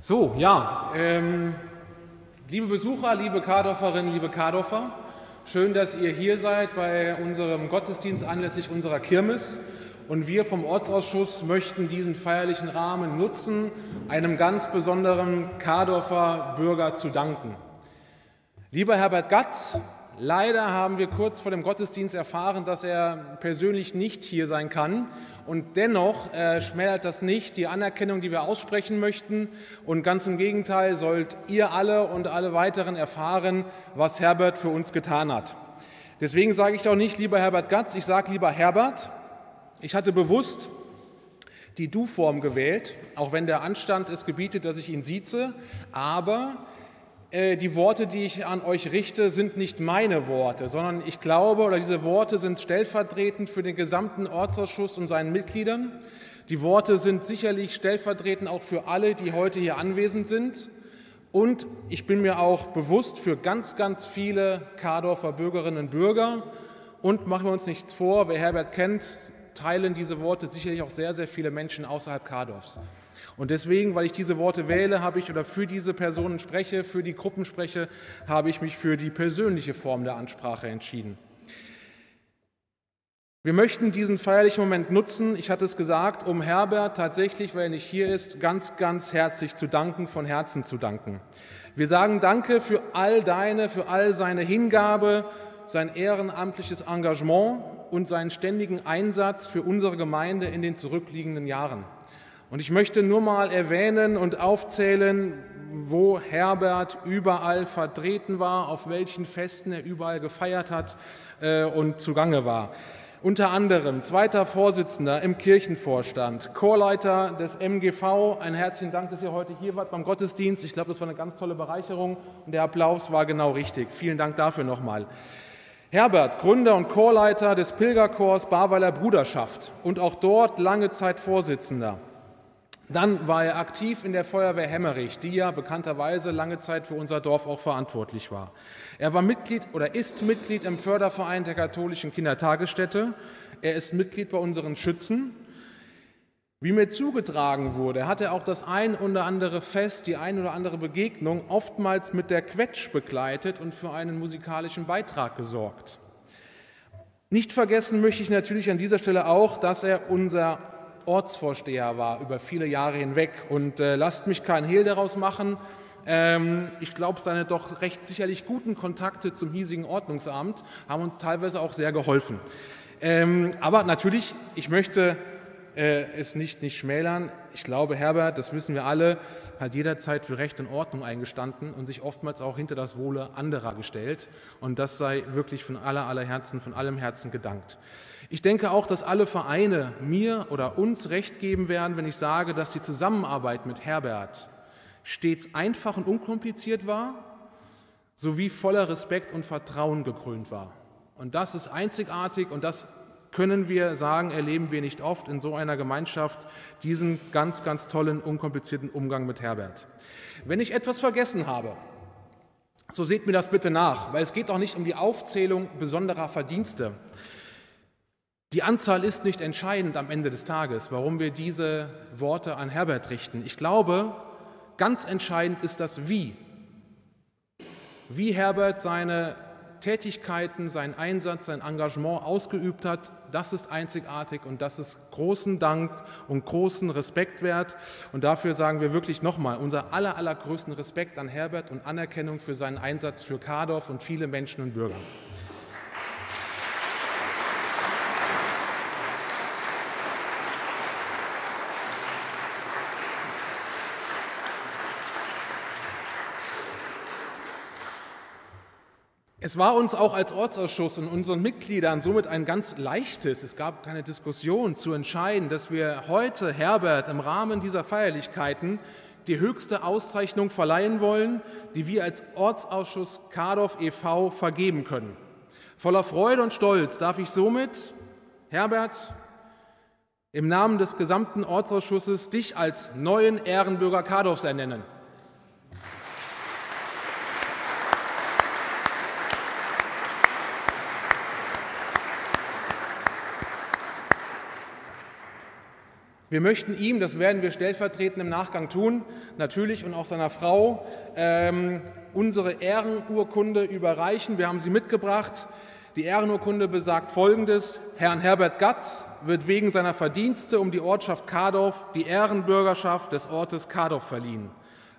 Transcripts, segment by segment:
So, ja, ähm, liebe Besucher, liebe Kardorferinnen, liebe Kardorfer, schön, dass ihr hier seid bei unserem Gottesdienst anlässlich unserer Kirmes. Und wir vom Ortsausschuss möchten diesen feierlichen Rahmen nutzen, einem ganz besonderen Kardorfer Bürger zu danken. Lieber Herbert Gatz, leider haben wir kurz vor dem Gottesdienst erfahren, dass er persönlich nicht hier sein kann. Und dennoch äh, schmälert das nicht die Anerkennung, die wir aussprechen möchten. Und ganz im Gegenteil sollt ihr alle und alle weiteren erfahren, was Herbert für uns getan hat. Deswegen sage ich doch nicht lieber Herbert Gatz, ich sage lieber Herbert. Ich hatte bewusst die Du-Form gewählt, auch wenn der Anstand es gebietet, dass ich ihn sieze. Aber die Worte, die ich an euch richte, sind nicht meine Worte, sondern ich glaube, oder diese Worte sind stellvertretend für den gesamten Ortsausschuss und seinen Mitgliedern. Die Worte sind sicherlich stellvertretend auch für alle, die heute hier anwesend sind. Und ich bin mir auch bewusst für ganz, ganz viele Kardorfer Bürgerinnen und Bürger. Und machen wir uns nichts vor, wer Herbert kennt, teilen diese Worte sicherlich auch sehr, sehr viele Menschen außerhalb Kardorfs. Und deswegen, weil ich diese Worte wähle, habe ich oder für diese Personen spreche, für die Gruppen spreche, habe ich mich für die persönliche Form der Ansprache entschieden. Wir möchten diesen feierlichen Moment nutzen, ich hatte es gesagt, um Herbert tatsächlich, weil er nicht hier ist, ganz, ganz herzlich zu danken, von Herzen zu danken. Wir sagen Danke für all deine, für all seine Hingabe, sein ehrenamtliches Engagement und seinen ständigen Einsatz für unsere Gemeinde in den zurückliegenden Jahren. Und ich möchte nur mal erwähnen und aufzählen, wo Herbert überall vertreten war, auf welchen Festen er überall gefeiert hat äh, und zugange war. Unter anderem zweiter Vorsitzender im Kirchenvorstand, Chorleiter des MGV. Einen herzlichen Dank, dass ihr heute hier wart beim Gottesdienst. Ich glaube, das war eine ganz tolle Bereicherung und der Applaus war genau richtig. Vielen Dank dafür nochmal. Herbert, Gründer und Chorleiter des Pilgerchors Barweiler Bruderschaft und auch dort lange Zeit Vorsitzender. Dann war er aktiv in der Feuerwehr Hemmerich, die ja bekannterweise lange Zeit für unser Dorf auch verantwortlich war. Er war Mitglied oder ist Mitglied im Förderverein der katholischen Kindertagesstätte. Er ist Mitglied bei unseren Schützen. Wie mir zugetragen wurde, hat er auch das ein oder andere Fest, die ein oder andere Begegnung oftmals mit der Quetsch begleitet und für einen musikalischen Beitrag gesorgt. Nicht vergessen möchte ich natürlich an dieser Stelle auch, dass er unser Ortsvorsteher war über viele Jahre hinweg. Und äh, lasst mich kein Hehl daraus machen. Ähm, ich glaube, seine doch recht sicherlich guten Kontakte zum hiesigen Ordnungsamt haben uns teilweise auch sehr geholfen. Ähm, aber natürlich, ich möchte äh, es nicht, nicht schmälern. Ich glaube, Herbert, das wissen wir alle, hat jederzeit für Recht und Ordnung eingestanden und sich oftmals auch hinter das Wohle anderer gestellt. Und das sei wirklich von aller, aller Herzen, von allem Herzen gedankt. Ich denke auch, dass alle Vereine mir oder uns recht geben werden, wenn ich sage, dass die Zusammenarbeit mit Herbert stets einfach und unkompliziert war, sowie voller Respekt und Vertrauen gekrönt war. Und das ist einzigartig und das können wir sagen, erleben wir nicht oft in so einer Gemeinschaft, diesen ganz, ganz tollen, unkomplizierten Umgang mit Herbert. Wenn ich etwas vergessen habe, so seht mir das bitte nach, weil es geht auch nicht um die Aufzählung besonderer Verdienste. Die Anzahl ist nicht entscheidend am Ende des Tages, warum wir diese Worte an Herbert richten. Ich glaube, ganz entscheidend ist das Wie. Wie Herbert seine Tätigkeiten, seinen Einsatz, sein Engagement ausgeübt hat, das ist einzigartig und das ist großen Dank und großen Respekt wert. Und dafür sagen wir wirklich nochmal unser aller, allergrößten Respekt an Herbert und Anerkennung für seinen Einsatz für Kardorf und viele Menschen und Bürger. Es war uns auch als Ortsausschuss und unseren Mitgliedern somit ein ganz leichtes, es gab keine Diskussion zu entscheiden, dass wir heute Herbert im Rahmen dieser Feierlichkeiten die höchste Auszeichnung verleihen wollen, die wir als Ortsausschuss Kardorf e.V. vergeben können. Voller Freude und Stolz darf ich somit, Herbert, im Namen des gesamten Ortsausschusses dich als neuen Ehrenbürger Kardorfs ernennen. Wir möchten ihm, das werden wir stellvertretend im Nachgang tun, natürlich und auch seiner Frau, ähm, unsere Ehrenurkunde überreichen. Wir haben sie mitgebracht. Die Ehrenurkunde besagt Folgendes. Herrn Herbert Gatz wird wegen seiner Verdienste um die Ortschaft Kardorf die Ehrenbürgerschaft des Ortes Kardorf verliehen.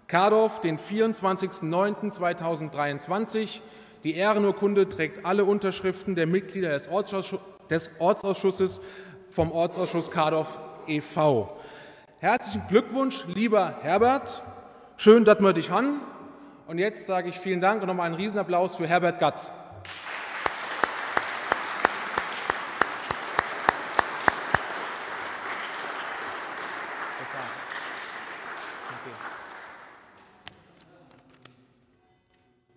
Kardorf, den 24.09.2023. Die Ehrenurkunde trägt alle Unterschriften der Mitglieder des, Ortsausschusses vom Ortsausschuss Kardorf e.V. Herzlichen Glückwunsch, lieber Herbert. Schön, dass wir dich haben. Und jetzt sage ich vielen Dank und nochmal einen Riesenapplaus für Herbert Gatz.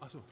Achso.